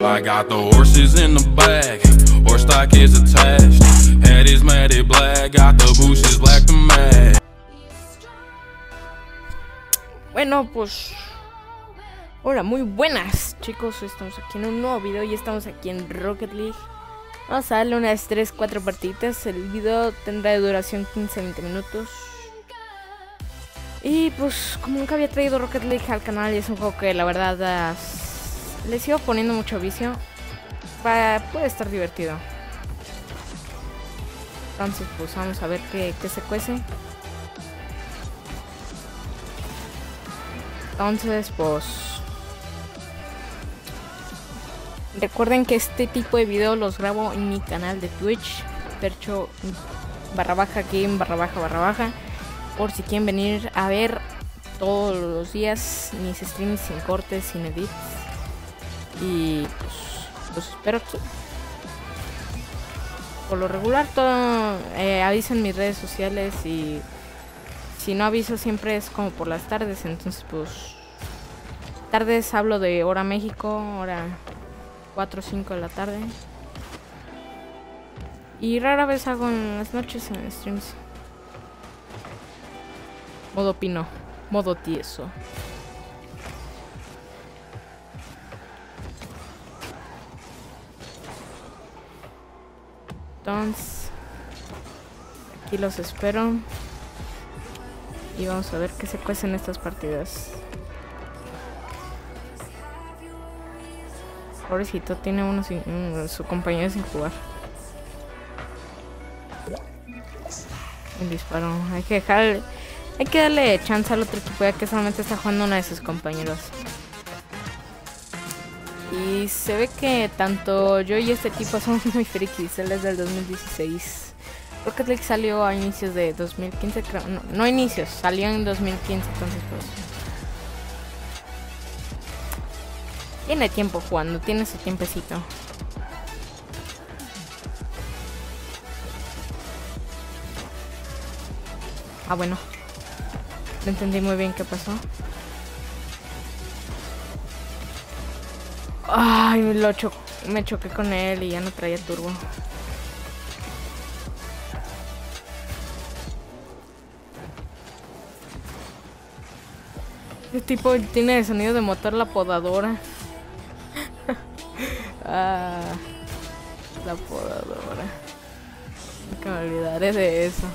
I got the horses in the back, horse stock is attached. Head is matted black, got the bushes black to match. Bueno, pues. Hola, muy buenas chicos. Estamos aquí en un nuevo video y estamos aquí en Rocket League. Vamos a darle unas 3, 4 partiditas. El video tendrá de duración 15-20 minutos. Y pues, como nunca había traído Rocket League al canal, y es un juego que la verdad le sigo poniendo mucho vicio. Va- puede estar divertido. Entonces, pues vamos a ver qué, qué se cuece. Entonces, pues... Recuerden que este tipo de videos los grabo en mi canal de Twitch, Percho barra baja game barra baja barra baja, por si quieren venir a ver todos los días mis streams sin cortes, sin edits. Y pues los espero. Por lo regular todo eh, mis redes sociales y si no aviso siempre es como por las tardes, entonces pues tardes hablo de hora México, hora 4 o 5 de la tarde. Y rara vez hago en las noches en streams. Modo pino, modo tieso. Aquí los espero. Y vamos a ver qué se cuecen estas partidas. Pobrecito, tiene uno sin, su compañero sin jugar. Un disparo. Hay que dejar. Hay que darle chance al otro equipo ya que solamente está jugando una de sus compañeros. Y se ve que tanto yo y este tipo somos muy frikis. Él es del 2016. Rocket League salió a inicios de 2015, creo. No, no inicios, salió en 2015, entonces pues. Tiene tiempo jugando, tiene su tiempecito. Ah, bueno. No entendí muy bien qué pasó. Ay, lo cho me choqué con él y ya no traía turbo. Este tipo tiene el sonido de motor la podadora. ah, la podadora. Nunca me olvidaré de eso.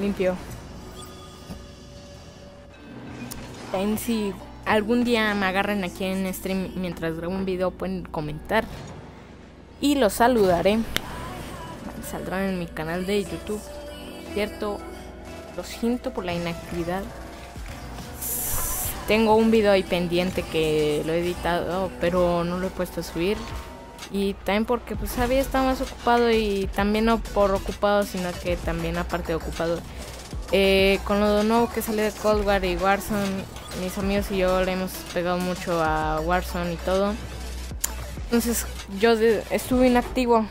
Limpio. En si algún día me agarran aquí en stream mientras grabo un video pueden comentar y los saludaré. Saldrán en mi canal de YouTube. Cierto, lo siento por la inactividad. Tengo un video ahí pendiente que lo he editado, pero no lo he puesto a subir. Y también porque pues había estado más ocupado y también no por ocupado, sino que también aparte de ocupado. Eh, con lo nuevo que salió de Cold War y Warzone, mis amigos y yo le hemos pegado mucho a Warzone y todo. Entonces yo estuve inactivo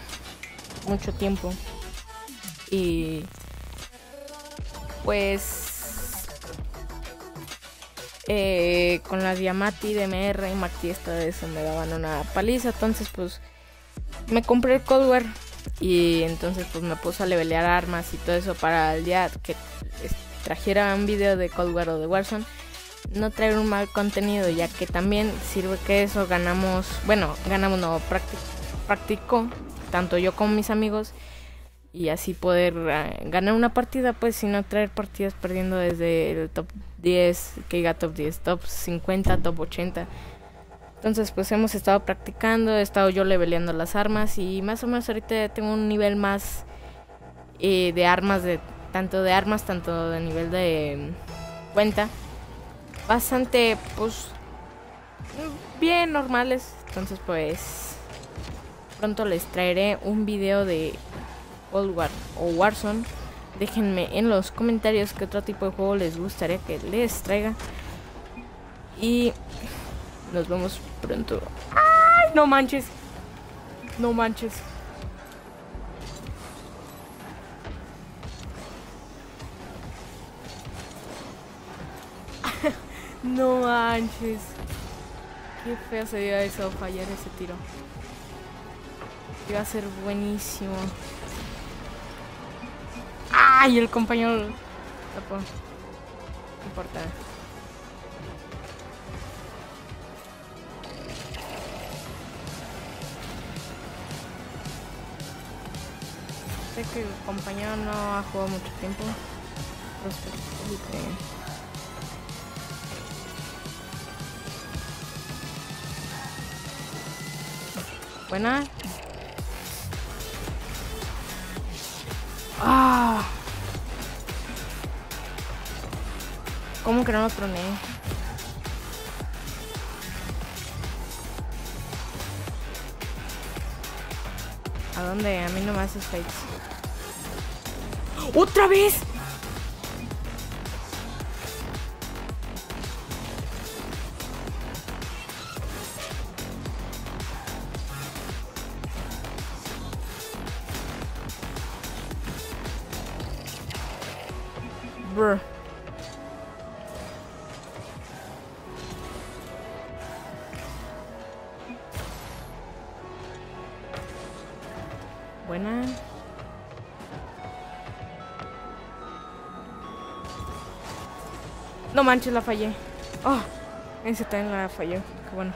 mucho tiempo. Y pues eh, con las Yamati, DMR y Mactiesta de eso me daban una paliza. Entonces, pues me compré el Cold y entonces, pues me puse a levelear armas y todo eso para el día que trajera un video de Cold War o de Warzone. No traer un mal contenido, ya que también sirve que eso ganamos, bueno, ganamos, no, practi- practico, tanto yo como mis amigos y así poder eh, ganar una partida, pues, sin no traer partidas perdiendo desde el top 10, que diga top 10, top 50, top 80. Entonces, pues hemos estado practicando, he estado yo leveleando las armas y más o menos ahorita tengo un nivel más eh, de armas, de tanto de armas, tanto de nivel de mm, cuenta. Bastante, pues, bien normales. Entonces, pues, pronto les traeré un video de Cold War o Warzone Déjenme en los comentarios qué otro tipo de juego les gustaría que les traiga. Y nos vemos pronto. ¡Ay! No manches. No manches. no manches. Qué feo se dio eso, fallar ese tiro. Iba a ser buenísimo. ¡Ay! El compañero tapó. No importa. Sé que el compañero no ha jugado mucho tiempo. Buena. Ah. ¿Cómo que no lo troné? ¿A dónde? A mí no me haces fakes. ¡Otra vez! Buena. No manches, la fallé. Oh, ese también la falló. Qué bueno.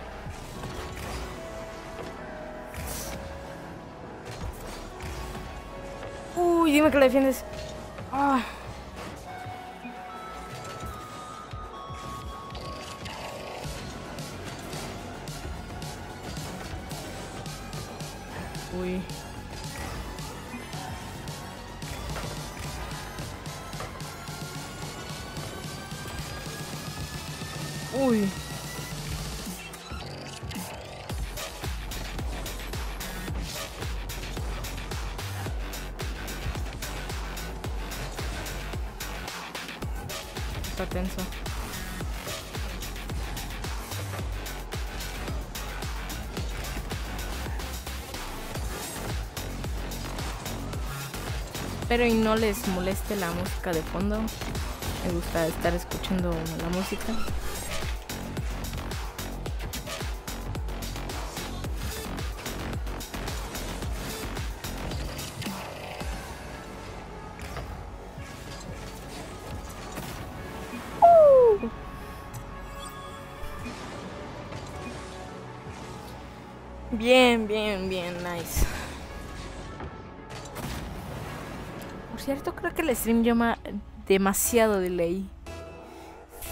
Uy, dime que la defiendes. Ah. Está tenso. Espero y no les moleste la música de fondo. Me gusta estar escuchando la música. Stream llama demasiado delay.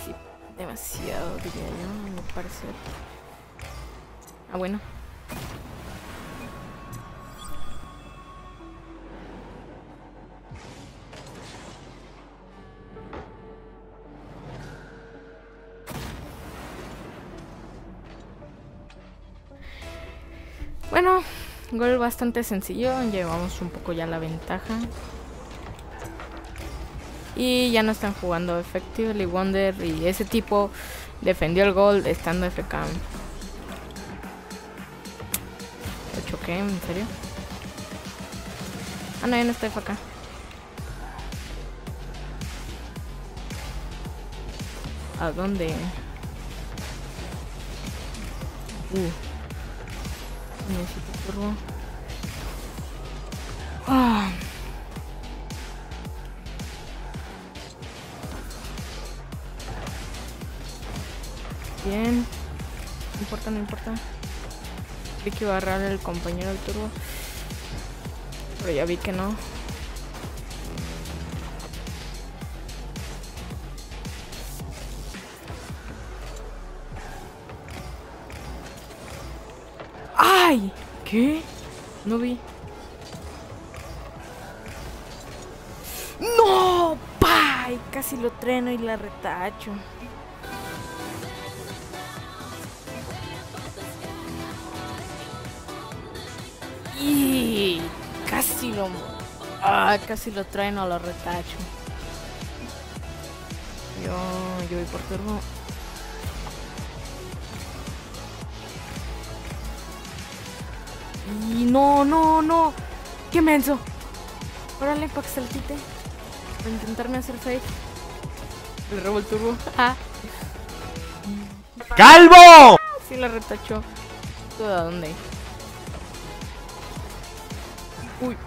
Sí, demasiado, diría yo, me parece. Ah, bueno. Bueno, gol bastante sencillo, llevamos un poco ya la ventaja. Y ya no están jugando Effectively Wonder y ese tipo defendió el gol estando FK. Lo choqué, ¿en serio? Ah, no, ya no está FK. ¿A dónde? Uh. Necesito turbo. Ah. Bien. No importa, no importa. Vi que iba a agarrar el compañero del turbo. Pero ya vi que no. ¡Ay! ¿Qué? No vi. ¡No! ¡Pay! Casi lo treno y la retacho. Lo Ah, casi lo traen o lo retacho. Yo, yo voy por turbo. Y no, no, no. ¡Qué menso! Órale, para que saltite. Para intentarme hacer fake. Le robo el turbo. Ah, ¡Calvo! sí la retachó. ¿Tú de dónde? Uy.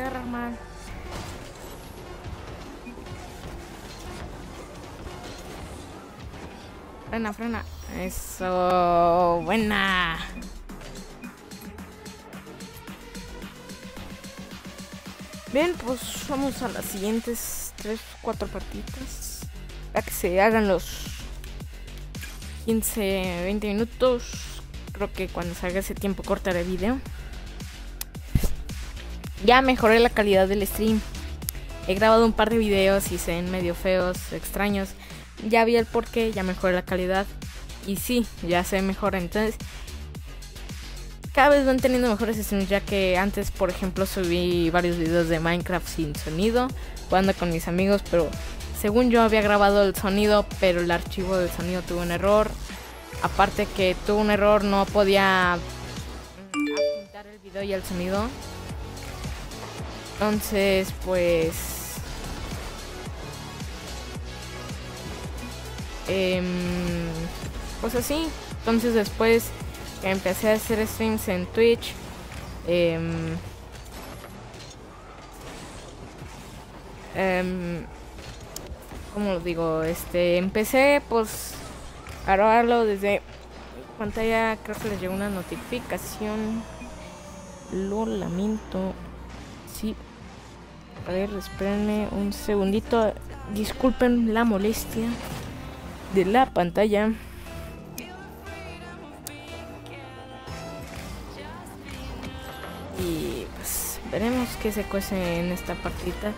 Agarrar mal. Frena, frena. Eso. Buena. Bien, pues vamos a las siguientes 3, 4 partidas. Para que se hagan los 15, 20 minutos. Creo que cuando salga ese tiempo cortaré el video. Ya mejoré la calidad del stream. He grabado un par de videos y se ven medio feos, extraños. Ya vi el porqué, ya mejoré la calidad. Y sí, ya se mejora. Entonces, cada vez van teniendo mejores streams. Ya que antes, por ejemplo, subí varios videos de Minecraft sin sonido, jugando con mis amigos. Pero según yo había grabado el sonido, pero el archivo del sonido tuvo un error. Aparte que tuvo un error, no podía adjuntar el video y el sonido. Entonces, pues. em, pues así. Entonces, después que empecé a hacer streams en Twitch. em, em, ¿Cómo lo digo? Este. Empecé, pues. A grabarlo desde pantalla. Creo que les llegó una notificación. Lo lamento. Sí. A ver, espérenme un segundito. Disculpen la molestia de la pantalla. Y pues veremos qué se cuece en esta partida.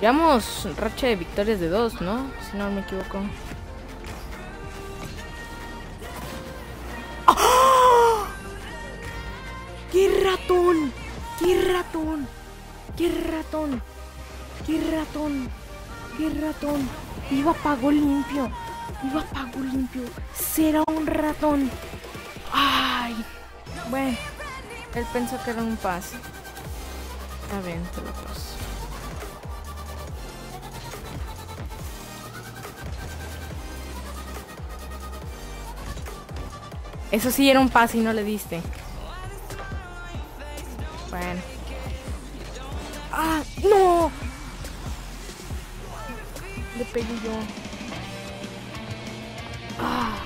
Llevamos racha de victorias de dos, ¿no? Si no me equivoco. ¡Ah! ¡Qué ratón! ¡Qué ratón! ¡Qué ratón! ¡Qué ratón! ¡Qué ratón! Iba pago limpio. Iba pago limpio. Será un ratón. Ay. Bueno. Él pensó que era un pase. Está bien, te lo paso. Eso sí era un pase y no le diste. Bueno. ¡Ah! ¡No! Le pegué. ¡Ah!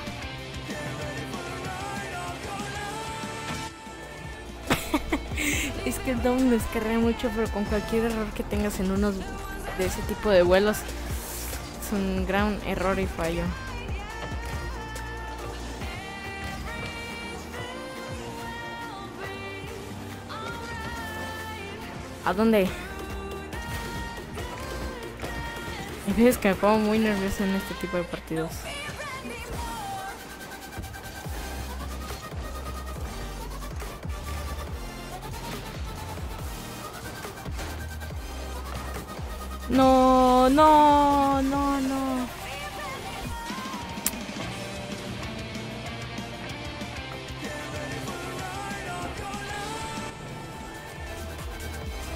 es que el Dom descarga mucho, pero con cualquier error que tengas en unos de ese tipo de vuelos es un gran error y fallo. ¿A dónde? Veces que me pongo muy nervioso en este tipo de partidos. No, no, no, no.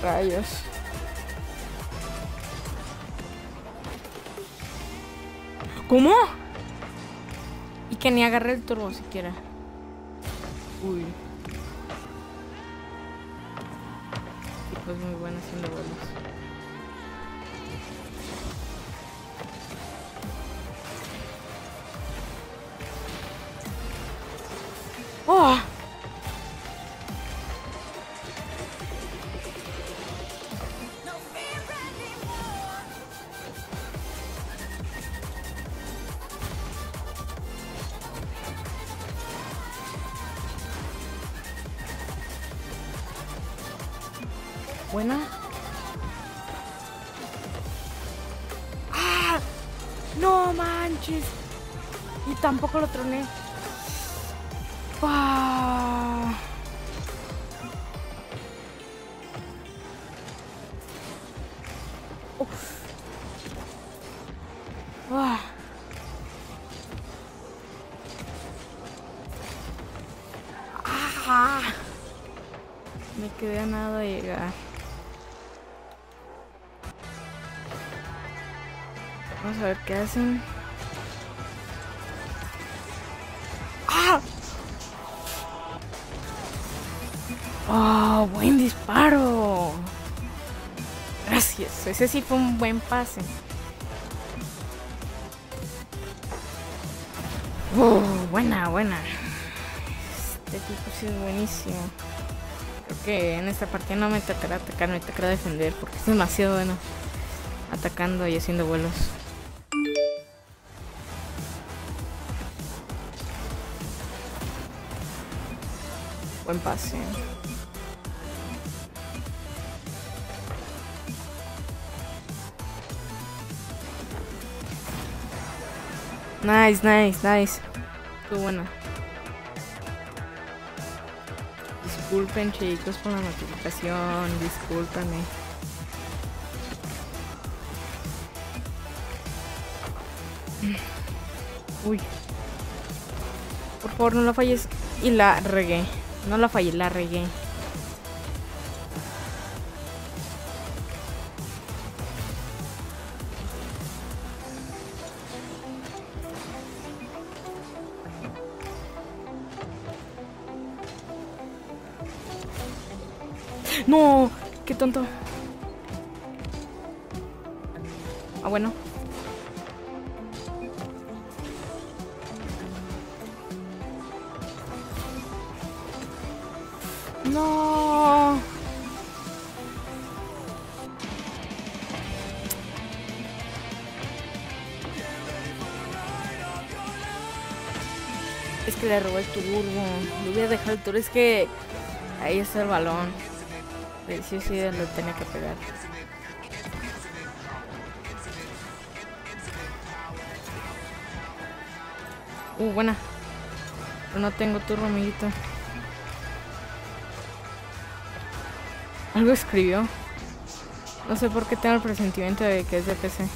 Rayos. ¿Cómo? Y que ni agarré el turbo siquiera. Uy. Y pues muy buena haciendo vuelos. Y tampoco lo troné. ¡Ah! Me quedé a nada de llegar. Vamos a ver qué hacen. Ese sí fue un buen pase. ¡Oh! Buena, buena. Este tipo sí es buenísimo. Creo que en esta partida no me tocará atacar, me tocará defender porque es demasiado bueno atacando y haciendo vuelos. Buen pase. Nice, nice, nice. Qué buena. Disculpen chicos por la notificación, discúlpame. Uy. Por favor, no la falles. Y la regué. No la fallé, la regué. No, qué tonto. Ah, bueno. No. Es que le robé el turbo. Le voy a dejar el. Es que ahí está el balón. Sí, sí, lo tenía que pegar. Uh, buena. Pero no tengo turbo, amiguito. Algo escribió. No sé por qué tengo el presentimiento de que es de PC.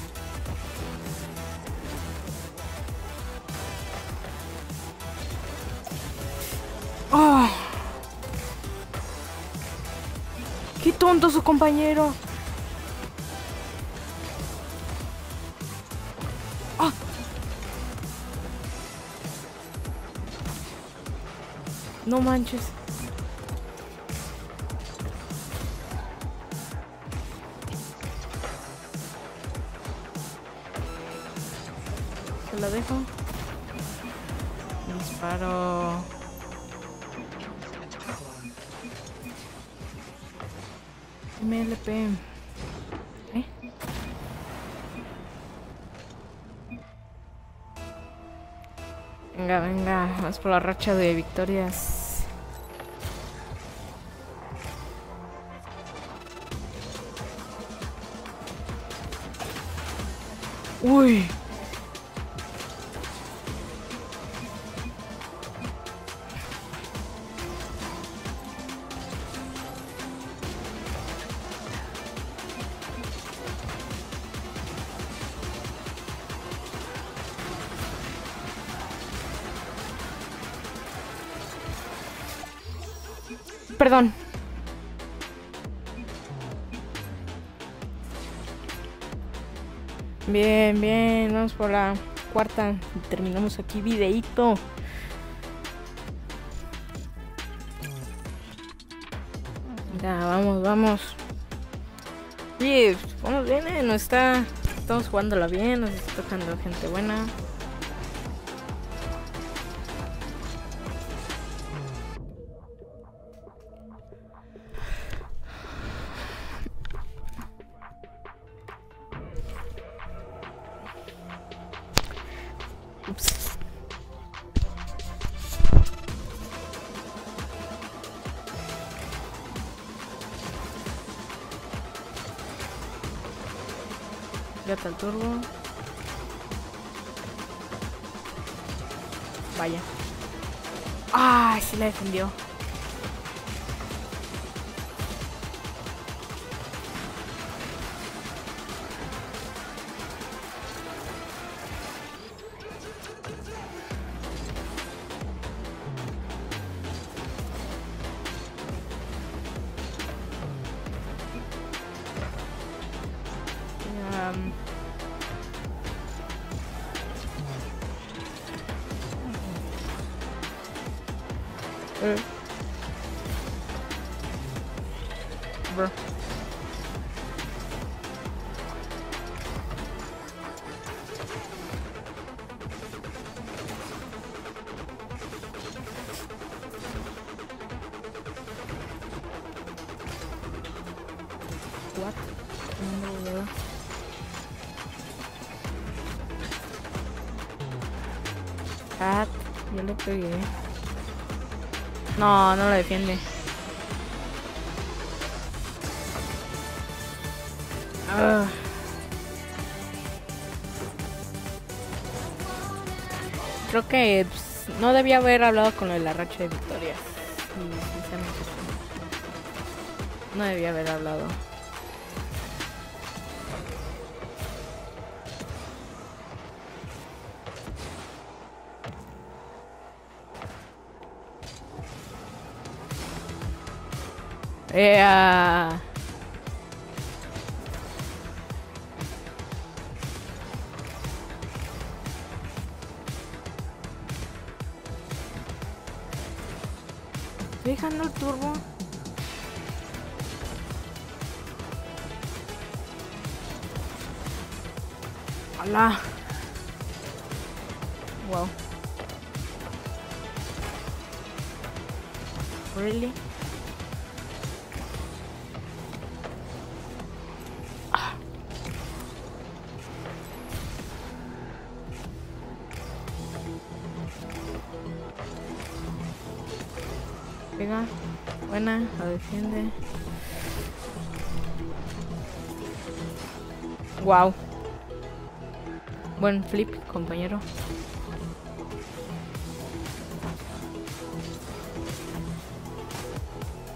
Compañero! ¡Ah! No manches. Se la dejo. Disparo. MLP. ¿Eh? Venga, venga, vamos por la racha de victorias. Uy. Perdón. Bien, bien, vamos por la cuarta. Terminamos aquí videito. Ya, vamos, vamos. Oye, vamos bien, eh, nos está. Estamos jugándola bien, nos está tocando gente buena. Gata el turbo. Vaya. Ah, sí la defendió. No, no lo defiende. Ah. Creo que pues, no debía haber hablado con lo de la racha de victorias. Sí. No debía haber hablado. ¡Ea! Estoy dejando el turbo. ¡Hala! Wow. Really? Defiende. Wow. Buen flip, compañero.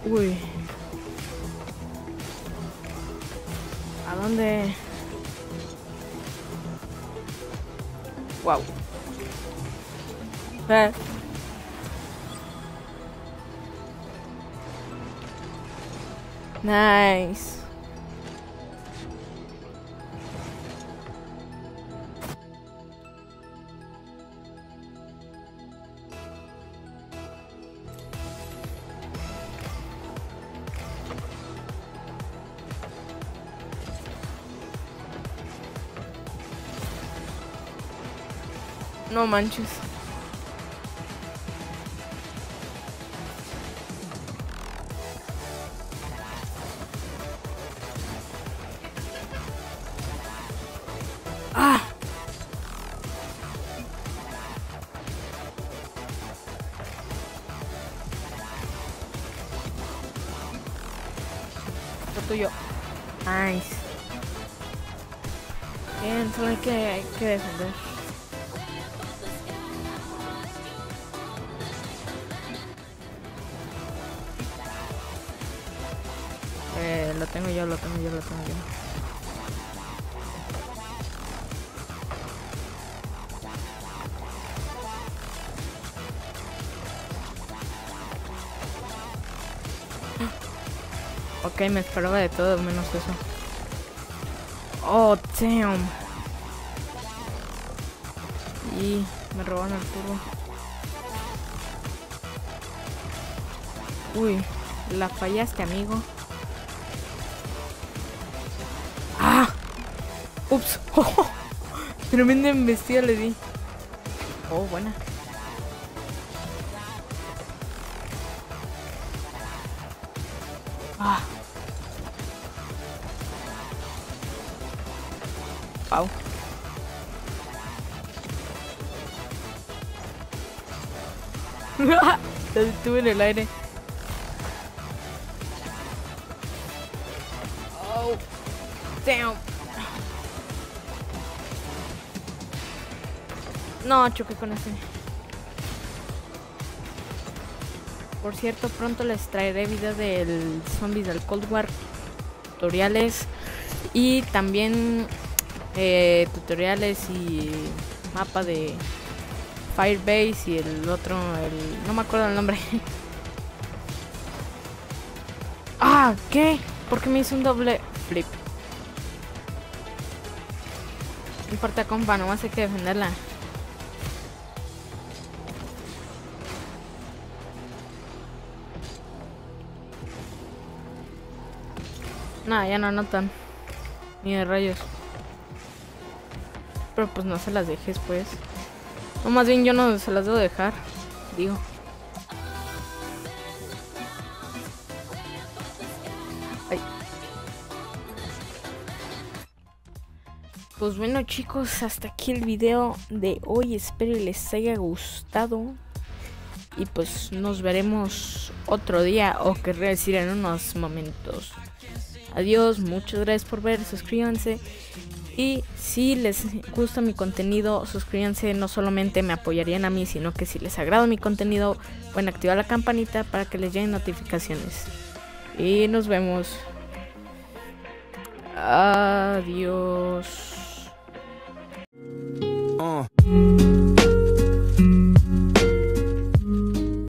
Uy. ¿A dónde? Wow. Eh. Nice. No manches. Ok, me esperaba de todo menos eso. Oh, damn. Y me robaron el turbo. Uy, la fallaste, amigo. ¡Ah! ¡Ups! Tremenda embestida le di. Oh, buena. Detuve en el aire. Oh. Damn. No, choqué con ese. Por cierto, pronto les traeré video del zombies del Cold War, tutoriales y también eh, tutoriales y mapa de Firebase y el otro, el no me acuerdo el nombre. ah, ¿qué? Porque me hizo un doble flip. No importa, compa, nomás hay que defenderla. Nada, ya no anotan. Ni de rayos. Pero pues no se las dejes, pues. No, más bien yo no se las debo dejar. Digo. Pues bueno chicos, hasta aquí el video de hoy. Espero les haya gustado. Y pues nos veremos otro día o querré decir en unos momentos. Adiós, muchas gracias por ver, suscríbanse. Y si les gusta mi contenido, suscríbanse, no solamente me apoyarían a mí, sino que si les agrada mi contenido, pueden activar la campanita para que les lleguen notificaciones. Y nos vemos. Adiós. Oh.